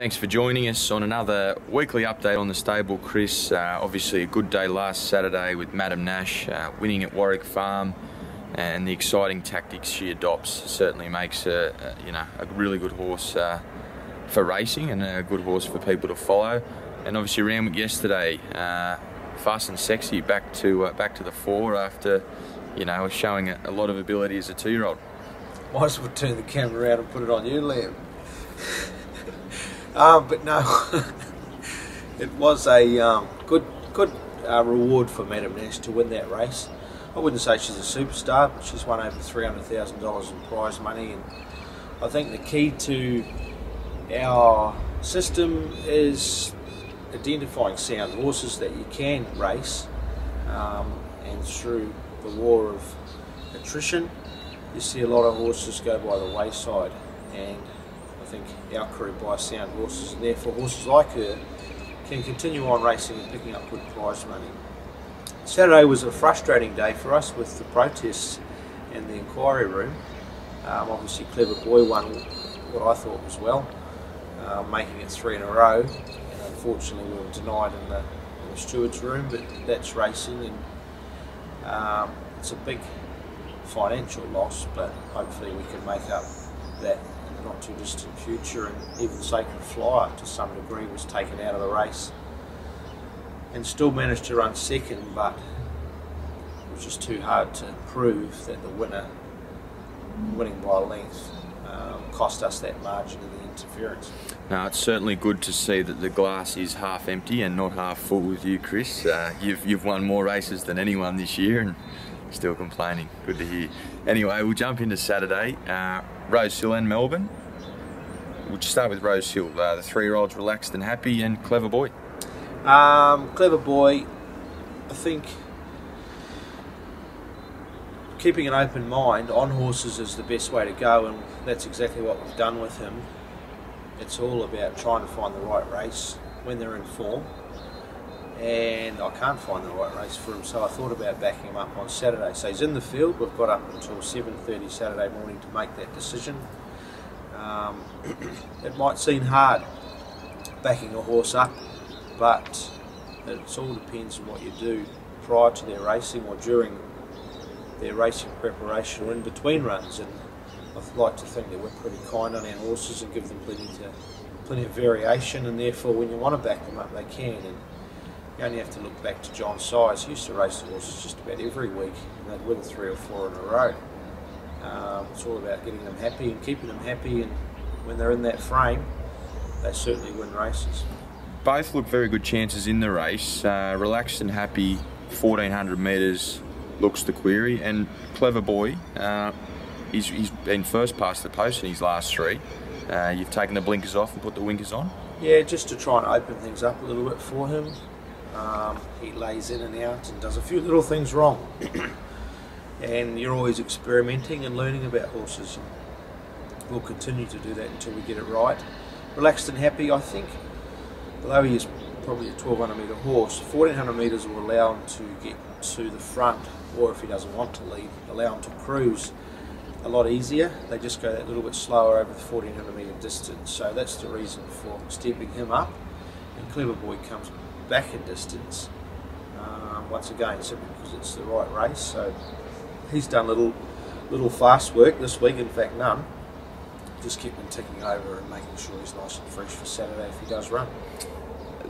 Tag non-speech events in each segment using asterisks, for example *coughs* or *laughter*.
Thanks for joining us on another weekly update on the stable, Chris. Uh, obviously, a good day last Saturday with Madam Nash uh, winning at Warwick Farm, and the exciting tactics she adopts certainly makes her, uh, you know, a really good horse uh, for racing and a good horse for people to follow. And obviously, Randwick yesterday, uh, fast and sexy, back to uh, back to the fore after, you know, showing a, a lot of ability as a two-year-old. Might as well turn the camera around and put it on you, Liam. *laughs* Um, but no, *laughs* it was a um, good good uh, reward for Madam Nash to win that race. I wouldn't say she's a superstar, but she's won over three hundred thousand dollars in prize money, and I think the key to our system is identifying sound horses that you can race, um, and through the war of attrition, you see a lot of horses go by the wayside, and think our crew buy sound horses, and therefore horses like her can continue on racing and picking up good prize money. Saturday was a frustrating day for us with the protests and the inquiry room. Um, obviously, Clever Boy won what I thought was well, uh, making it three in a row. And unfortunately, we were denied in the, in the steward's room, but that's racing, and um, it's a big financial loss, but hopefully we can make up that not too distant future, and even Sacred Flyer to some degree was taken out of the race and still managed to run second, but it was just too hard to prove that the winner, winning by length, um, cost us that margin of the interference. Now, it's certainly good to see that the glass is half empty and not half full with you, Chris. Uh, you've, you've won more races than anyone this year, and Still complaining. Good to hear. Anyway, we'll jump into Saturday. Uh, Rose Hill and Melbourne. We'll just start with Rose Hill. Uh, the three-year-old's relaxed and happy, and clever boy. Um, clever boy. I think keeping an open mind on horses is the best way to go, and that's exactly what we've done with him. It's all about trying to find the right race when they're in form and I can't find the right race for him, so I thought about backing him up on Saturday. So he's in the field. We've got up until 7:30 Saturday morning to make that decision. Um, *clears throat* it might seem hard backing a horse up, but it all depends on what you do prior to their racing or during their racing preparation or in between runs. And I'd like to think that we're pretty kind on our horses and give them plenty to plenty of variation, and therefore when you want to back them up, they can. And you only have to look back to John Size. He used to race the horses just about every week, and they'd win three or four in a row. Um, it's all about getting them happy and keeping them happy, and when they're in that frame, they certainly win races. Both look very good chances in the race. Uh, relaxed and happy, 1400 metres looks the query, and clever boy. Uh, he's, he's been first past the post in his last three. Uh, you've taken the blinkers off and put the winkers on. Yeah, just to try and open things up a little bit for him. Um, he lays in and out and does a few little things wrong. *coughs* and you're always experimenting and learning about horses. We'll continue to do that until we get it right. Relaxed and happy, I think, although he is probably a 1200 metre horse, 1400 metres will allow him to get to the front, or if he doesn't want to lead, allow him to cruise a lot easier. They just go that little bit slower over the 1400 metre distance. So that's the reason for stepping him up. And Clever Boy comes back a distance um, once again simply because it's the right race so he's done little little fast work this week in fact none just keep him ticking over and making sure he's nice and fresh for Saturday if he does run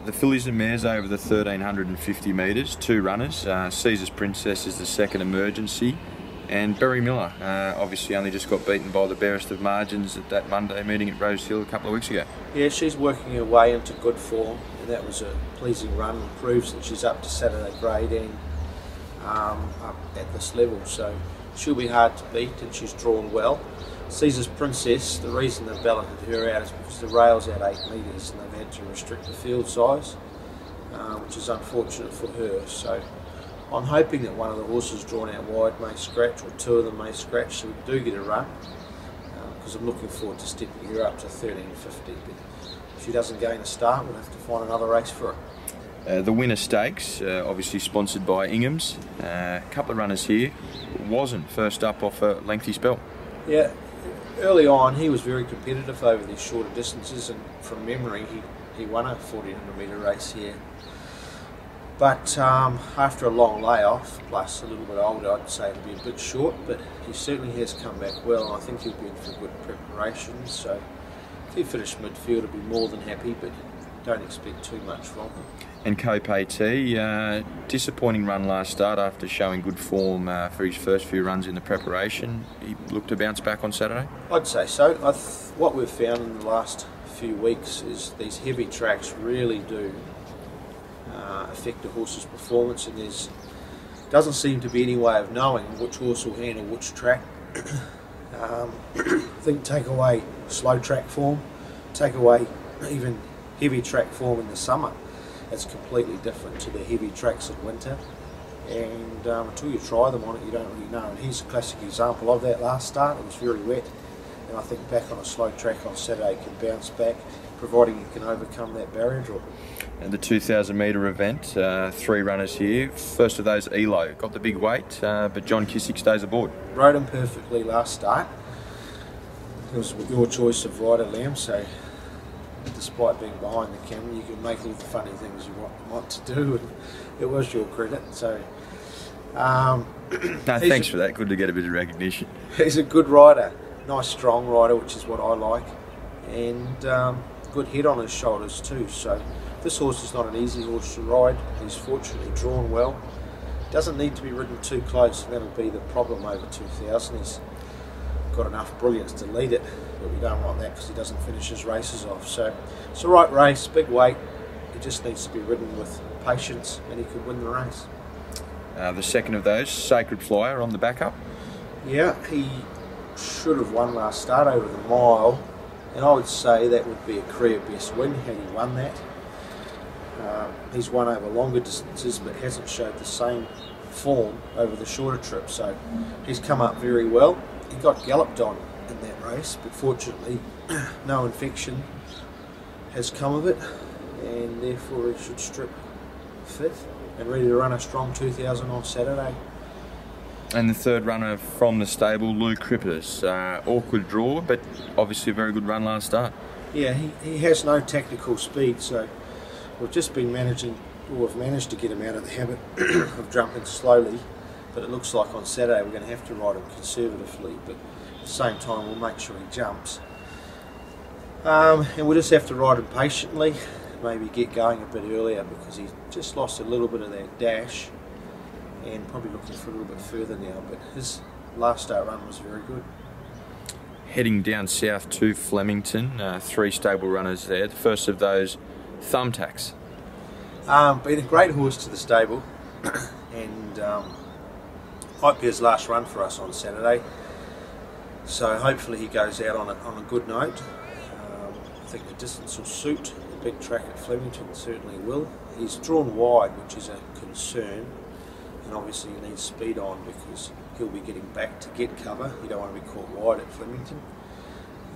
the fillies and mares over the 1350 metres, two runners. Uh, Caesar's Princess is the second emergency, and Berry Miller uh, obviously only just got beaten by the barest of margins at that Monday meeting at Rose Hill a couple of weeks ago. Yeah, she's working her way into good form that was a pleasing run and proves that she's up to Saturday grade and um, up at this level. So she'll be hard to beat and she's drawn well. Caesar's Princess, the reason they've balloted her out is because the rail's out 8 metres and they've had to restrict the field size, uh, which is unfortunate for her. So I'm hoping that one of the horses drawn out wide may scratch or two of them may scratch so we do get a run because uh, I'm looking forward to stepping her up to 13.50 if she doesn't gain a start, we'll have to find another race for her. Uh, the winner stakes, uh, obviously sponsored by Ingham's. A uh, couple of runners here. Wasn't first up off a lengthy spell. Yeah, early on, he was very competitive over these shorter distances, and from memory, he, he won a 1400 metre race here. But um, after a long layoff, plus a little bit older, I'd say it'll be a bit short, but he certainly has come back well, and I think he'll be in for good preparation. So if he finished midfield, I'd be more than happy, but don't expect too much from him. And Cope AT, uh, disappointing run last start after showing good form uh, for his first few runs in the preparation. He looked to bounce back on Saturday? I'd say so. Th what we've found in the last few weeks is these heavy tracks really do uh, affect a horse's performance, and there's doesn't seem to be any way of knowing which horse will handle which track. *coughs* um, *coughs* I think take away slow track form, take away even heavy track form in the summer. It's completely different to the heavy tracks in winter. And um, until you try them on it, you don't really know. And here's a classic example of that last start. It was very wet, and I think back on a slow track on Saturday can bounce back, providing you can overcome that barrier drop and the 2000 metre event. Uh, three runners here. First of those, Elo. Got the big weight, uh, but John Kissick stays aboard. Rode him perfectly last start. It was your choice of rider, Liam, so despite being behind the camera, you can make all the funny things you want, want to do, and it was your credit. So, um, *clears throat* no, thanks a, for that. Good to get a bit of recognition. He's a good rider, nice strong rider, which is what I like, and um, good head on his shoulders too. So this horse is not an easy horse to ride. He's fortunately drawn well. Doesn't need to be ridden too close, and that'll be the problem over 2000. He's got enough brilliance to lead it, but we don't want that because he doesn't finish his races off. So it's a right race, big weight. He just needs to be ridden with patience, and he could win the race. Uh, the second of those, Sacred Flyer on the backup. Yeah, he should have won last start over the mile, and I would say that would be a career best win had he won that. Uh, he's won over longer distances but hasn't showed the same form over the shorter trips. So he's come up very well. He got galloped on in that race, but fortunately, *clears throat* no infection has come of it, and therefore he should strip fit and ready to run a strong 2000 on Saturday. And the third runner from the stable, Lou Crippus. Uh, awkward draw, but obviously a very good run last start. Yeah, he, he has no tactical speed, so We've just been managing, or we've managed to get him out of the habit *clears throat* of jumping slowly, but it looks like on Saturday we're going to have to ride him conservatively, but at the same time we'll make sure he jumps. Um, and we'll just have to ride him patiently, maybe get going a bit earlier because he just lost a little bit of that dash and probably looking for a little bit further now, but his last start run was very good heading down south to Flemington. Uh, three stable runners there. The first of those thumbtacks? Um, been a great horse to the stable, *coughs* and um, might be his last run for us on Saturday. So hopefully he goes out on a, on a good note. Um, I think the distance will suit. The big track at Flemington certainly will. He's drawn wide, which is a concern, and obviously he needs speed on because he'll be getting back to get cover. You don't want to be caught wide at Flemington.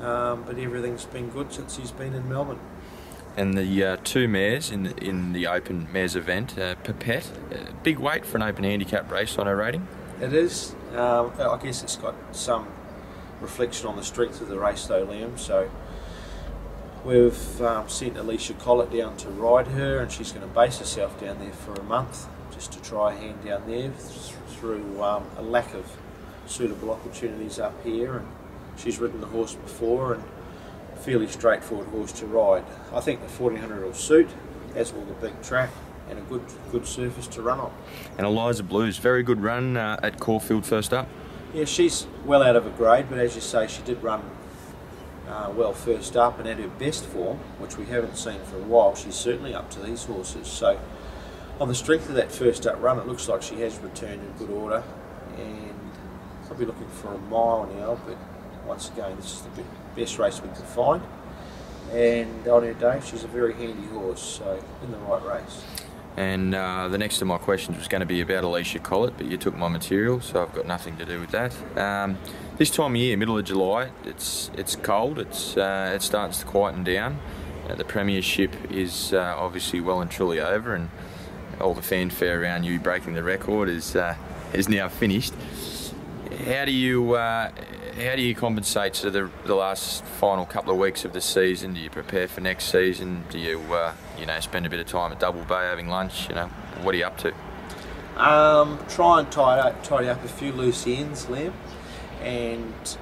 Um, but everything's been good since he's been in Melbourne and the uh, two mares in the, in the open mares event. Uh, Pipette, uh, big weight for an open handicap race on her rating. It is. Um, I guess it's got some reflection on the strength of the race, though, Liam. So we've um, sent Alysha Collett down to ride her, and she's going to base herself down there for a month just to try a hand down there through um, a lack of suitable opportunities up here. And she's ridden the horse before, and fairly straightforward horse to ride. I think the 1400 will suit, as will the big track, and a good good surface to run on. And Eliza Blues, very good run uh, at Caulfield first up. Yeah, she's well out of her grade, but as you say, she did run uh, well first up and at her best form, which we haven't seen for a while. She's certainly up to these horses. So, on the strength of that first up run, it looks like she has returned in good order, and I'll be looking for a mile now, but once again, this is the best race we could find. And on her day, she's a very handy horse, so in the right race. And uh, the next of my questions was going to be about Alysha Collett, but you took my material, so I've got nothing to do with that. Um, this time of year, middle of July, it's it's cold. It's uh, it starts to quieten down. Uh, the premiership is uh, obviously well and truly over, and all the fanfare around you breaking the record is uh, is now finished. How do you uh, how do you compensate for the, the last final couple of weeks of the season? Do you prepare for next season? Do you, uh, you know, spend a bit of time at Double Bay having lunch? You know, what are you up to? Um, try and tidy up, tidy up a few loose ends, Liam, and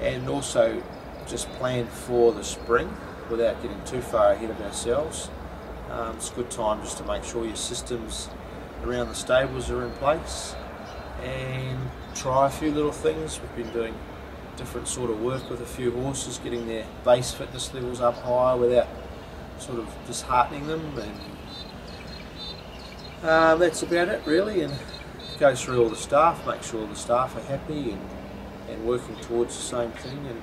and also just plan for the spring without getting too far ahead of ourselves. Um, it's a good time just to make sure your systems around the stables are in place and try a few little things. We've been doing different sort of work with a few horses, getting their base fitness levels up higher without sort of disheartening them and um, that's about it really and go through all the staff, make sure the staff are happy and, and working towards the same thing and,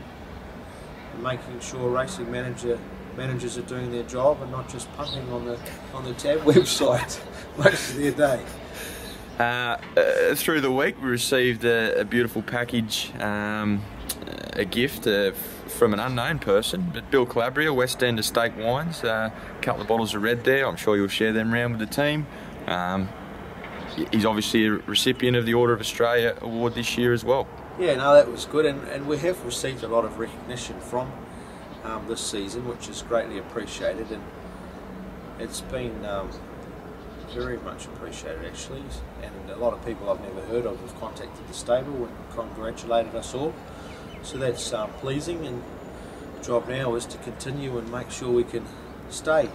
and making sure racing manager managers are doing their job and not just punting on the on the tab *laughs* website *laughs* most of their day. Uh, uh, through the week, we received a, a beautiful package, um, a gift uh, from an unknown person, but Bill Calabria, West End Estate Wines. Uh, a couple of bottles of red there. I'm sure you'll share them around with the team. Um, he's obviously a recipient of the Order of Australia award this year as well. Yeah, no, that was good, and, and we have received a lot of recognition from um, this season, which is greatly appreciated, and it's been um, very much appreciated actually. And a lot of people I've never heard of have contacted the stable and congratulated us all. So that's um, pleasing, and the job now is to continue and make sure we can stay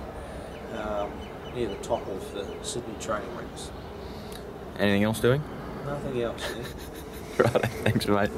um, near the top of the Sydney training ranks. Anything else doing? Nothing else. *laughs* right, thanks, mate.